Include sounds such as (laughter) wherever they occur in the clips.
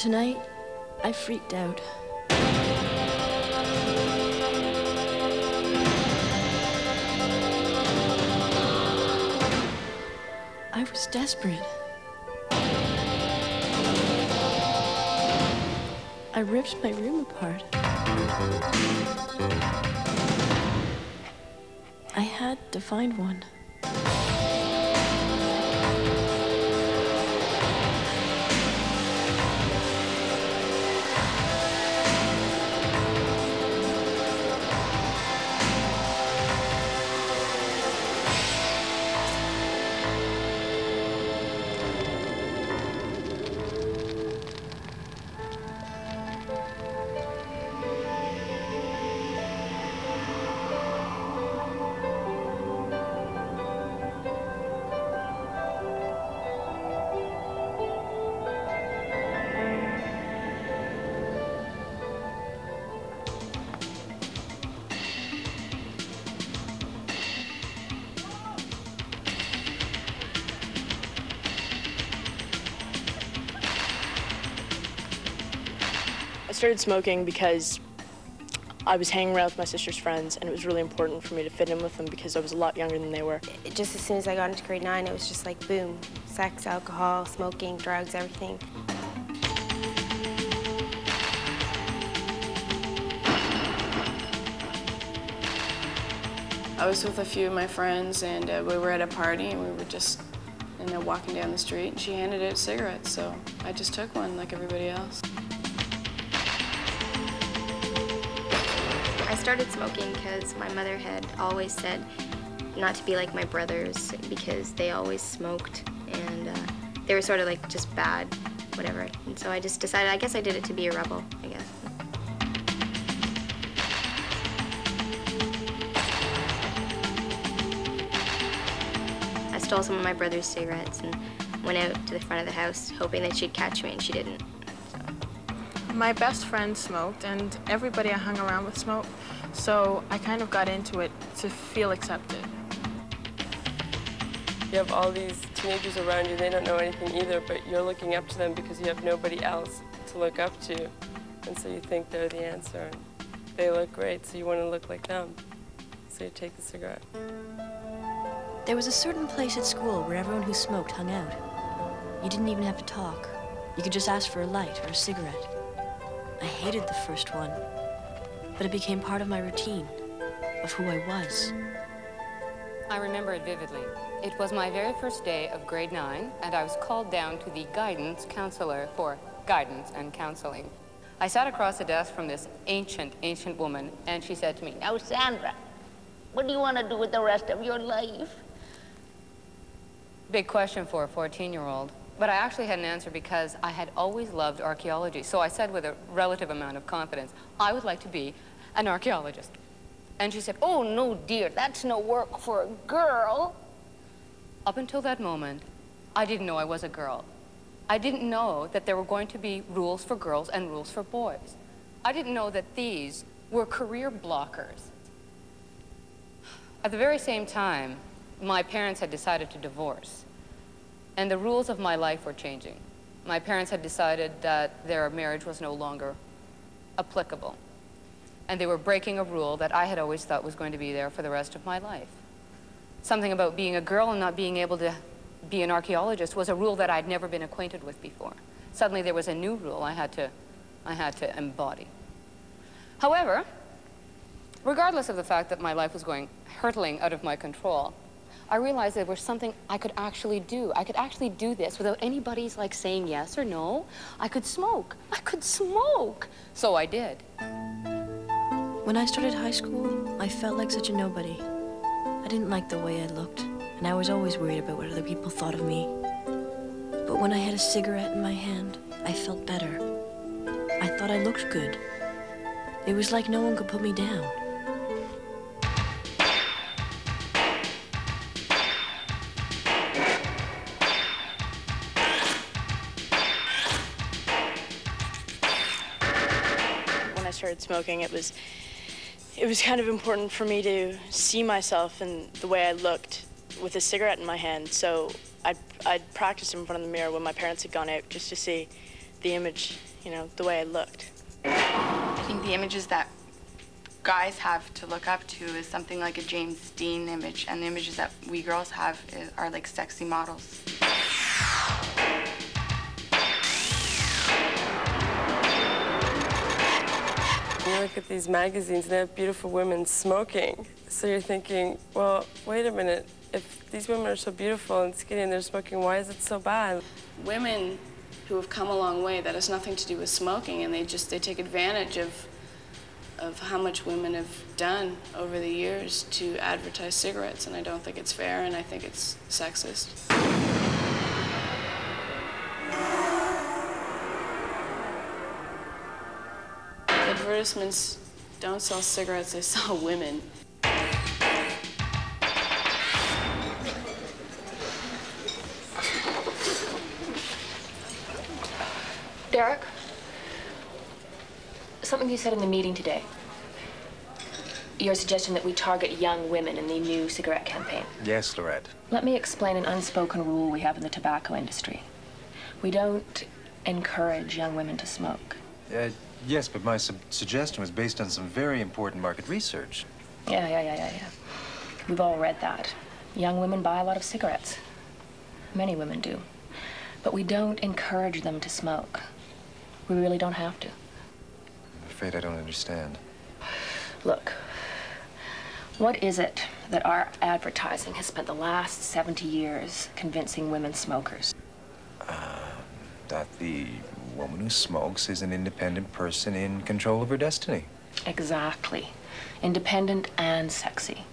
Tonight, I freaked out. I was desperate. I ripped my room apart. I had to find one. Started smoking because I was hanging around with my sister's friends, and it was really important for me to fit in with them because I was a lot younger than they were. It- just as soon as I got into grade nine, it was just like boom sex, alcohol, smoking, drugs, everything. I was with a few of my friends, and uh, we were at a party, and we were just, you know, walking down the street, and she handed out cigarettes, so I just took one like everybody else. Started smoking because my mother had always said not to be like my brothers because they always smoked and uh, they were sort of like just bad, whatever. And so I just decided, I guess I did it to be a rebel, I guess. I stole some of my brother's cigarettes and went out to the front of the house hoping that she'd catch me and she didn't. My best friend smoked, and everybody I hung around with smoked, so I kind of got into it to feel accepted. You have all these teenagers around you, they don't know anything either, but you're looking up to them because you have nobody else to look up to. And so you think they're the answer. And they look great, so you want to look like them. So you take the cigarette. There was a certain place at school where everyone who smoked hung out. You didn't even have to talk. You could just ask for a light or a cigarette. I hated the first one, but it became part of my routine, of who I was. I remember it vividly. It was my very first day of grade nine, and I was called down to the guidance counselor for guidance and counseling. I sat across the desk from this ancient, ancient woman, and she said to me, Now, Sandra, what do you want to do with the rest of your life? Big question for a 14 year old. But I actually had an answer because I had always loved archaeology. So I said with a relative amount of confidence, I would like to be an archaeologist. And she said, Oh, no, dear, that's no work for a girl. Up until that moment, I didn't know I was a girl. I didn't know that there were going to be rules for girls and rules for boys. I didn't know that these were career blockers. At the very same time, my parents had decided to divorce, and the rules of my life were changing. My parents had decided that their marriage was no longer applicable, and they were breaking a rule that I had always thought was going to be there for the rest of my life. Something about being a girl and not being able to be an archaeologist was a rule that I'd never been acquainted with before. Suddenly there was a new rule I had to, I had to embody. However, regardless of the fact that my life was going hurtling out of my control, I realized there was something I could actually do. I could actually do this without anybody's like saying yes or no. I could smoke. I could smoke. So I did. When I started high school, I felt like such a nobody. I didn't like the way I looked, and I was always worried about what other people thought of me. But when I had a cigarette in my hand, I felt better. I thought I looked good. It was like no one could put me down. Smoking, it was it was kind of important for me to see myself and the way I looked with a cigarette in my hand. So I'd, I'd practice in front of the mirror when my parents had gone out just to see the image you know, the way I looked. I think the images that guys have to look up to is something like a James Dean image, and the images that we girls have is, are like sexy models. You look at these magazines and they have beautiful women smoking. So you're thinking, well, wait a minute. If these women are so beautiful and skinny and they're smoking, why is it so bad? Women who have come a long way, that has nothing to do with smoking, and they just, they take advantage of, of how much women have done over the years to advertise cigarettes, and I don't think it's fair, and I think it's sexist. Advertisements don't sell cigarettes, they (laughs) sell women. Derek, something you said in the meeting today. Your suggestion that we target young women in the new cigarette campaign. Yes, Lorette. Let me explain an unspoken rule we have in the tobacco industry. We don't encourage young women to smoke. Uh, yes, but my su suggestion was based on some very important market research. Yeah, yeah, yeah, yeah, yeah. We've all read that. Young women buy a lot of cigarettes. Many women do. But we don't encourage them to smoke. We really don't have to. I'm afraid I don't understand. Look, what is it that our advertising has spent the last 70 years convincing women smokers? Uh, that the woman who smokes is an independent person in control of her destiny. Exactly. Independent and sexy.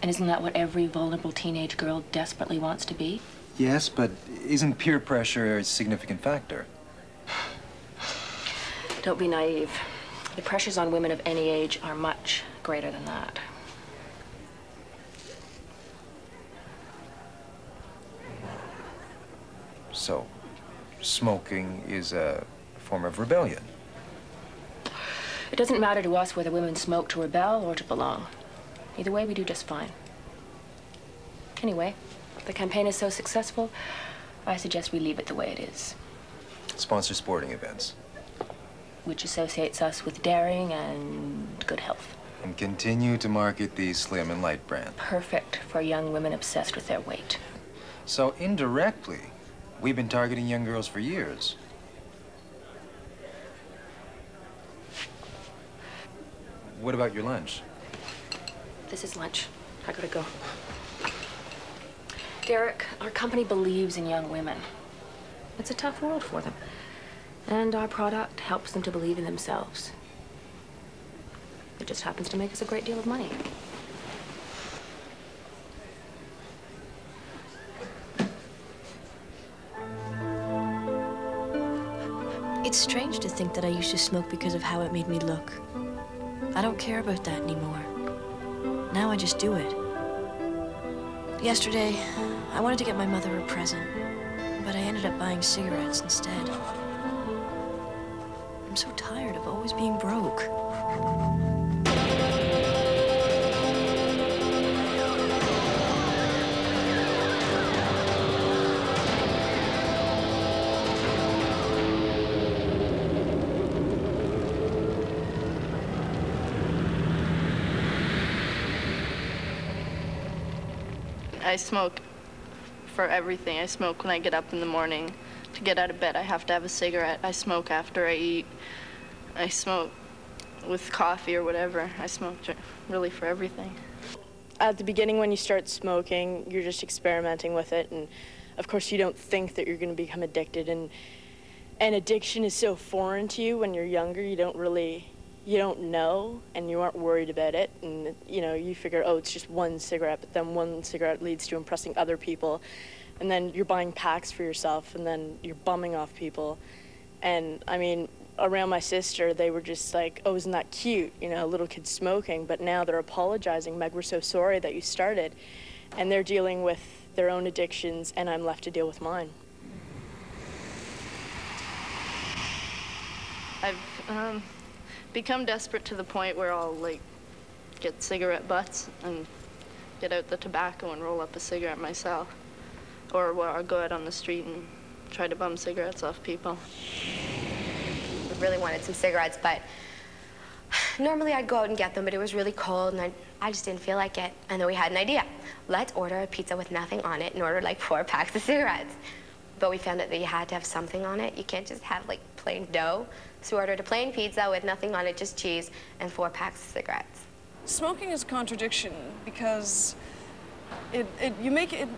And isn't that what every vulnerable teenage girl desperately wants to be? Yes, but isn't peer pressure a significant factor? (sighs) Don't be naive. The pressures on women of any age are much greater than that. So, smoking is a form of rebellion. It doesn't matter to us whether women smoke to rebel or to belong. Either way, we do just fine. Anyway, if the campaign is so successful, I suggest we leave it the way it is. Sponsor sporting events. Which associates us with daring and good health. And continue to market the Slim and Light brand. Perfect for young women obsessed with their weight. So indirectly, we've been targeting young girls for years. What about your lunch? This is lunch. I gotta go. Derek, our company believes in young women. It's a tough world for them. And our product helps them to believe in themselves. It just happens to make us a great deal of money. It's strange to think that I used to smoke because of how it made me look. I don't care about that anymore. Now I just do it. Yesterday, I wanted to get my mother a present, but I ended up buying cigarettes instead. I'm so tired of always being broke. I smoke for everything. I smoke when I get up in the morning. To get out of bed, I have to have a cigarette. I smoke after I eat. I smoke with coffee or whatever. I smoke really for everything. At the beginning, when you start smoking, you're just experimenting with it, and of course, you don't think that you're going to become addicted. And and addiction is so foreign to you when you're younger. You don't really you don't know and you aren't worried about it and you know you figure oh it's just one cigarette but then one cigarette leads to impressing other people. And then you're buying packs for yourself and then you're bumming off people. And i mean around my sister they were just like oh isn't that cute? You know a little kid smoking but now they're apologizing meg we're so sorry that you started. And they're dealing with their own addictions and i'm left to deal with mine. I've um become desperate to the point where I'll like get cigarette butts and get out the tobacco and roll up a cigarette myself. Or I'll go out on the street and try to bum cigarettes off people. We really wanted some cigarettes, but normally I'd go out and get them, but it was really cold and I, I just didn't feel like it. And then we had an idea. Let's order a pizza with nothing on it and order like four packs of cigarettes. But we found out that you had to have something on it. You can't just have like plain dough. So we ordered a plain pizza with nothing on it, just cheese, and four packs of cigarettes. Smoking is a contradiction because it, it you make it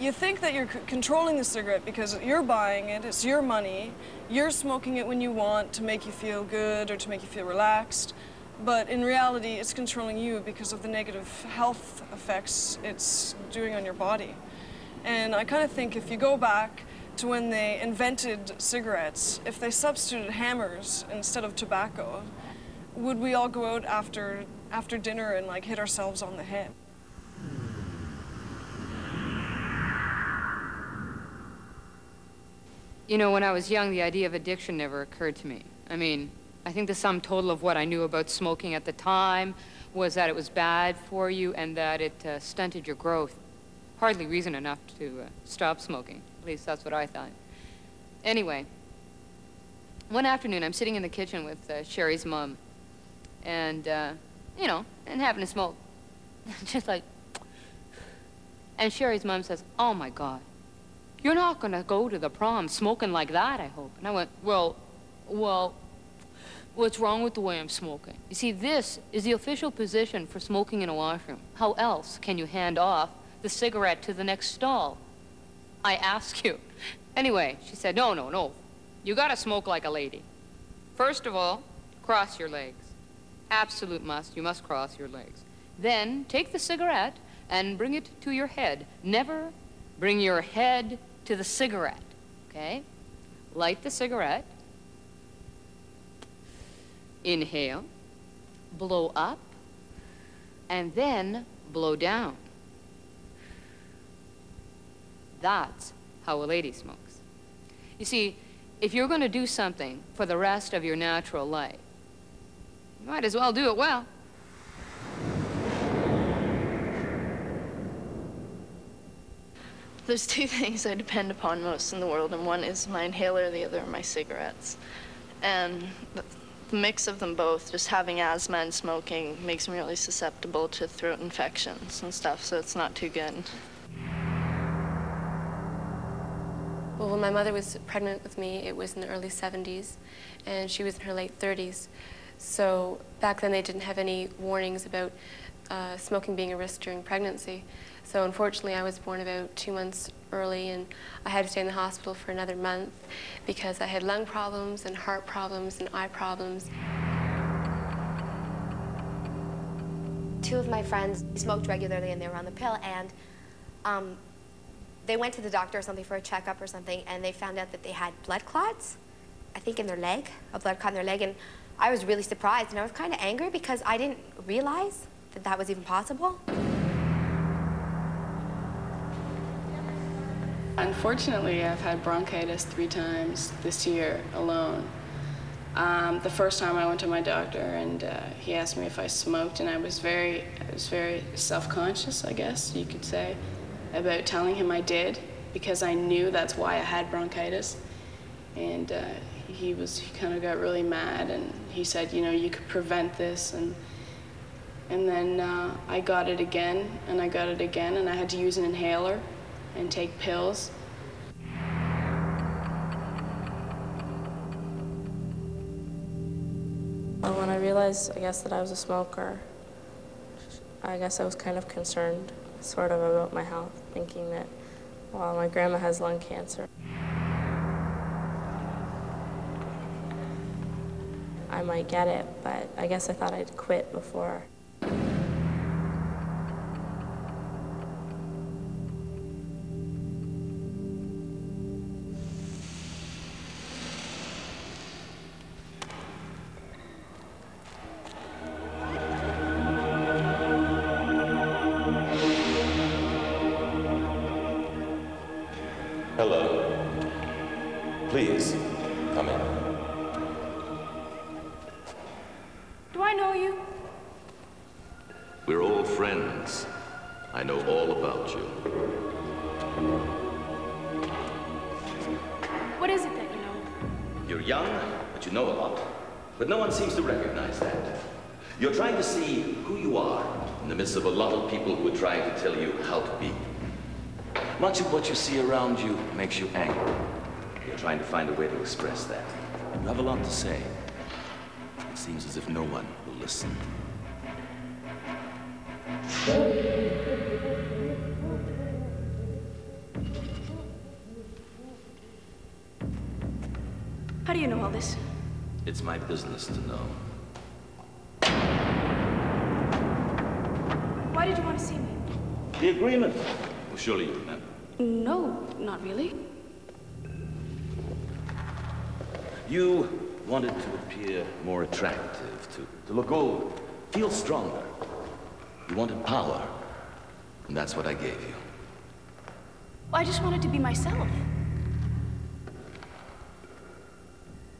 you think that you're controlling the cigarette because you're buying it, it's your money, you're smoking it when you want to make you feel good or to make you feel relaxed. But in reality, it's controlling you because of the negative health effects it's doing on your body. And I kind of think if you go back to when they invented cigarettes, if they substituted hammers instead of tobacco, would we all go out after after dinner and like hit ourselves on the head? You know, when I was young, the idea of addiction never occurred to me. I mean, I think the sum total of what I knew about smoking at the time was that it was bad for you and that it uh, stunted your growth. Hardly reason enough to uh, stop smoking. Least that's what I thought. Anyway, one afternoon, I'm sitting in the kitchen with uh, Sherry's mom, and, uh, you know, and having a smoke. (laughs) Just like, and Sherry's mom says, Oh my God, you're not going to go to the prom smoking like that, I hope. And I went, Well, well, what's wrong with the way I'm smoking? You see, this is the official position for smoking in a washroom. How else can you hand off the cigarette to the next stall? I ask you. Anyway, she said, No, no, no. You got to smoke like a lady. First of all, cross your legs. Absolute must. You must cross your legs. Then take the cigarette and bring it to your head. Never bring your head to the cigarette, okay? Light the cigarette. Inhale, blow up, and then blow down. That's how a lady smokes. You see, if you're going to do something for the rest of your natural life, you might as well do it well. There's two (laughs) things I depend upon most in the world, and one is my inhaler, the other are my cigarettes. And the mix of them both, just having asthma and smoking, makes me really susceptible to throat infections and stuff, so it's not too good. When my mother was pregnant with me, it was in the early 70s, and she was in her late 30s. So back then, they didn't have any warnings about uh, smoking being a risk during pregnancy. So unfortunately, I was born about two months early, and I had to stay in the hospital for another month because I had lung problems and heart problems and eye problems. Two of my friends smoked regularly and they were on the pill, and um, they went to the doctor or something for a checkup or something, and they found out that they had blood clots, I think in their leg, a blood clot in their leg, and I was really surprised, and I was kind of angry because I didn't realize that that was even possible. Unfortunately, I've had bronchitis three times this year alone. Um, the first time I went to my doctor and uh, he asked me if I smoked, and I was very, I was very self-conscious, I guess you could say, about telling him I did because I knew that's why I had bronchitis. And uh, he was, he kind of got really mad, and he said, you know, you could prevent this, and and then uh, I got it again, and I got it again, and I had to use an inhaler and take pills. Well, when I realized, I guess, that I was a smoker, I guess I was kind of concerned, sort of, about my health, thinking that, well, my grandma has lung cancer. I might get it, but I guess I thought I'd quit before. What is it that you know? You're young but you know a lot. But no one seems to recognize that. You're trying to see who you are in the midst of a lot of people who are trying to tell you how to be. Much of what you see around you makes you angry. You're trying to find a way to express that. You have a lot to say. It seems as if no one will listen. How do you know all this? It's my business to know. Why did you want to see me? The agreement. Well, surely you remember. No, not really. You wanted to appear more attractive, to, to look old, feel stronger. You wanted power, and that's what I gave you. I just wanted to be myself.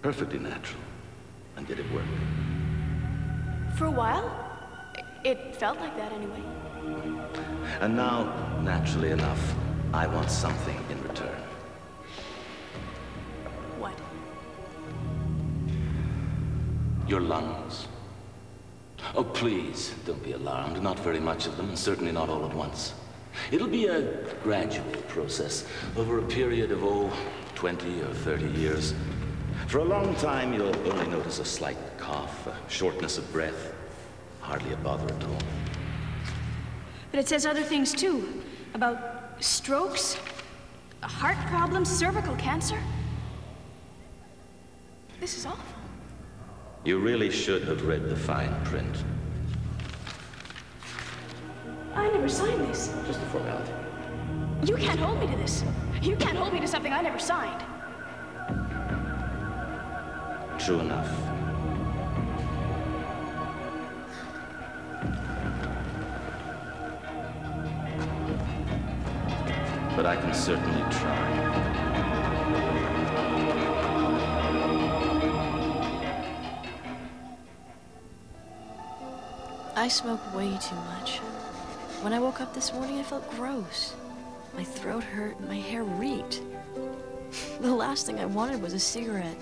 Perfectly natural. And did it work? For a while, it felt like that anyway. And now, naturally enough, I want something in return. What? Your lungs. Oh, please, don't be alarmed. Not very much of them, and certainly not all at once. It'll be a gradual process over a period of, oh, 20 or 30 years. For a long time, you'll only notice a slight cough, a shortness of breath. Hardly a bother at all. But it says other things too about strokes, heart problems, cervical cancer. This is awful. You really should have read the fine print. I never signed this. Just a formality. You can't hold me to this. You can't hold me to something I never signed. True enough. But I can certainly try. I smoke way too much. When I woke up this morning, I felt gross. My throat hurt and my hair reeked. (laughs) The last thing I wanted was a cigarette.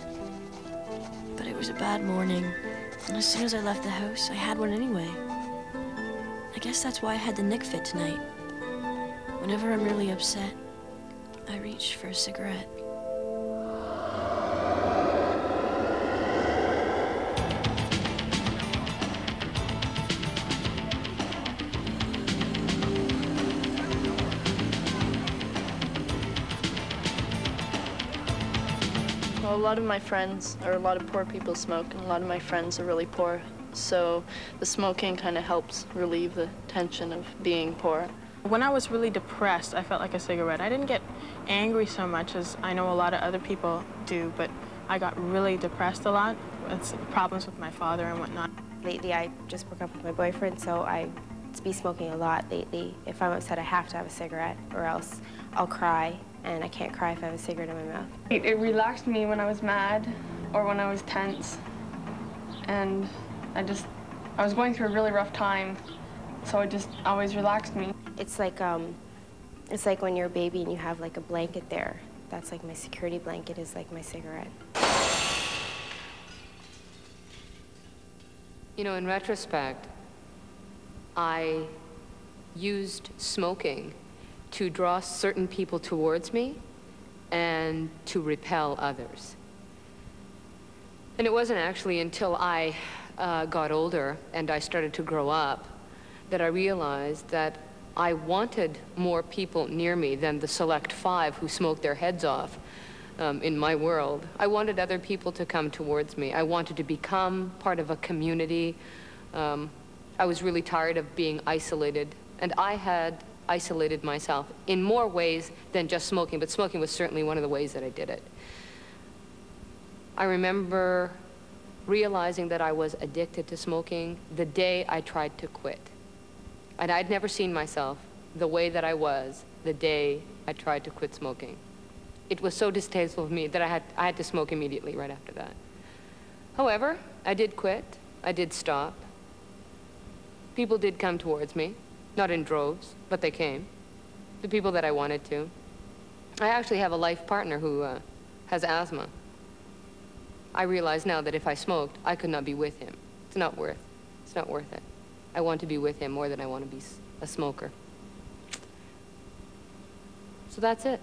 But it was a bad morning, and as soon as I left the house, I had one anyway. I guess that's why I had the nic fit tonight. Whenever I'm really upset, I reach for a cigarette. Lot of my friends, or a lot of poor people smoke, and a lot of my friends are really poor. So the smoking kind of helps relieve the tension of being poor. When I was really depressed, I felt like a cigarette. I didn't get angry so much as I know a lot of other people do, but I got really depressed a lot. It's problems with my father and whatnot. Lately, I just broke up with my boyfriend, so I be smoking a lot lately. If I'm upset, I have to have a cigarette, or else I'll cry, and I can't cry if I have a cigarette in my mouth. It, it relaxed me when I was mad or when I was tense. And I just, I was going through a really rough time, so it just always relaxed me. It's like, um, it's like when you're a baby and you have like a blanket there. That's like my security blanket is like my cigarette. You know, in retrospect, I used smoking to draw certain people towards me and to repel others. And it wasn't actually until I uh, got older and I started to grow up that I realized that I wanted more people near me than the select five who smoked their heads off um, in my world. I wanted other people to come towards me. I wanted to become part of a community. Um, I was really tired of being isolated, and I had isolated myself in more ways than just smoking, but smoking was certainly one of the ways that I did it. I remember realizing that I was addicted to smoking the day I tried to quit. And I'd never seen myself the way that I was the day I tried to quit smoking. It was so distasteful of me that I had, I had to smoke immediately right after that. However, I did quit. I did stop. People did come towards me, not in droves, but they came. The people that I wanted to. I actually have a life partner who uh, has asthma. I realize now that if I smoked, I could not be with him. It's not worth, it's not worth it. I want to be with him more than I want to be a smoker. So that's it.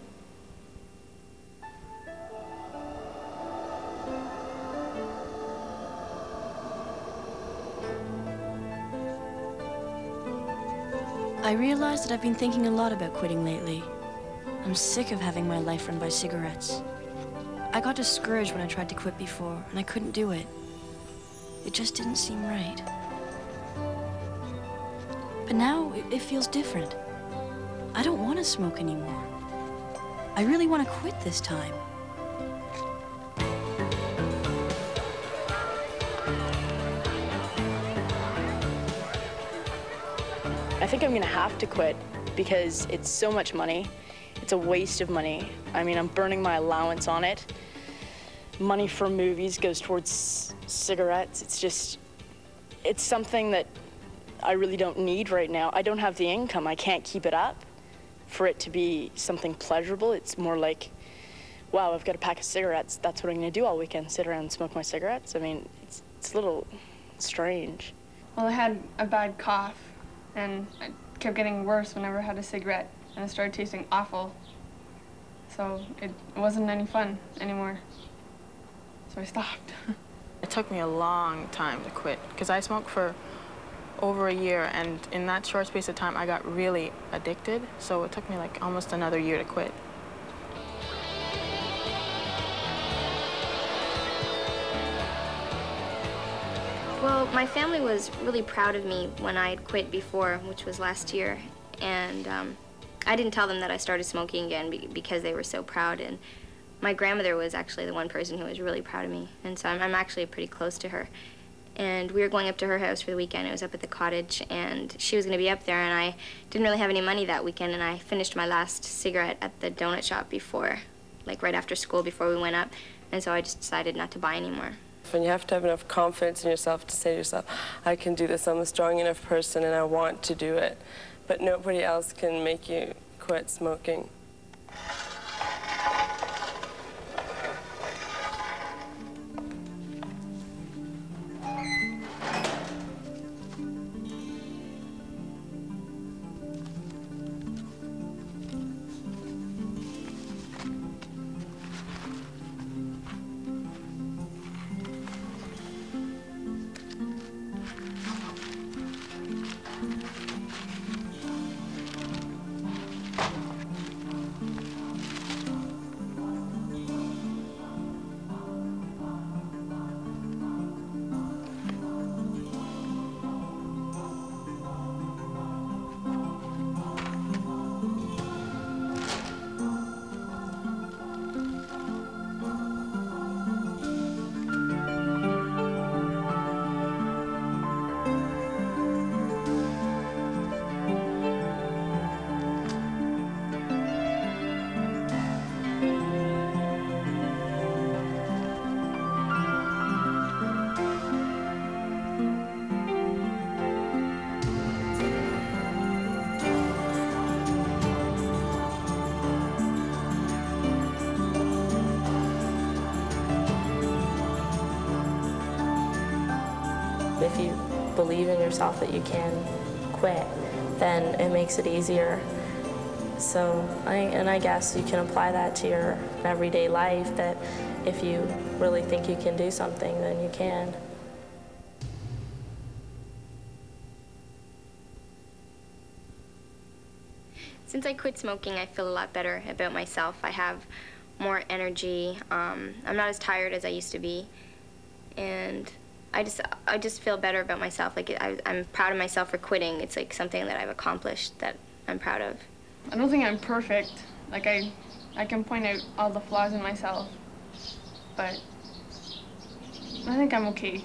I realize that I've been thinking a lot about quitting lately. I'm sick of having my life run by cigarettes. I got discouraged when I tried to quit before, and I couldn't do it. It just didn't seem right. But now it, it feels different. I don't want to smoke anymore. I really want to quit this time. I think I'm gonna have to quit because it's so much money. It's a waste of money. I mean, I'm burning my allowance on it. Money for movies goes towards cigarettes. It's just, it's something that I really don't need right now. I don't have the income. I can't keep it up for it to be something pleasurable. It's more like, wow, I've got a pack of cigarettes. That's what I'm gonna do all weekend, sit around and smoke my cigarettes. I mean, it's, it's a little strange. Well, I had a bad cough, and it kept getting worse whenever I had a cigarette, and it started tasting awful. So it wasn't any fun anymore. So I stopped. (laughs) It took me a long time to quit because I smoked for over a year, and in that short space of time, I got really addicted. So it took me like almost another year to quit. My family was really proud of me when I had quit before, which was last year. And um, I didn't tell them that I started smoking again be because they were so proud. And my grandmother was actually the one person who was really proud of me. And so I'm, I'm actually pretty close to her. And we were going up to her house for the weekend. It was up at the cottage, and she was going to be up there. And I didn't really have any money that weekend, and I finished my last cigarette at the donut shop before, like right after school before we went up. And so I just decided not to buy anymore. And you have to have enough confidence in yourself to say to yourself, I can do this, I'm a strong enough person and I want to do it. But nobody else can make you quit smoking. Yourself that you can quit, then it makes it easier. So, I, and I guess you can apply that to your everyday life that if you really think you can do something, then you can. Since I quit smoking, I feel a lot better about myself. I have more energy. Um, I'm not as tired as I used to be, and I just I just feel better about myself. Like I, I'm proud of myself for quitting. It's like something that I've accomplished that I'm proud of. I don't think I'm perfect. Like I, I can point out all the flaws in myself, but I think I'm okay